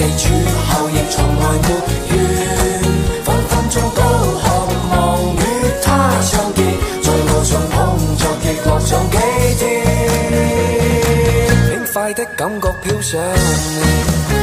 地处候鸟从来没怨分分钟都渴望与他相见在路上碰着亦乐上几天轻快的感觉飘上面